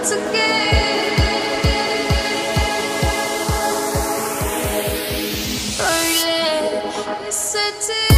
once. Oh yeah,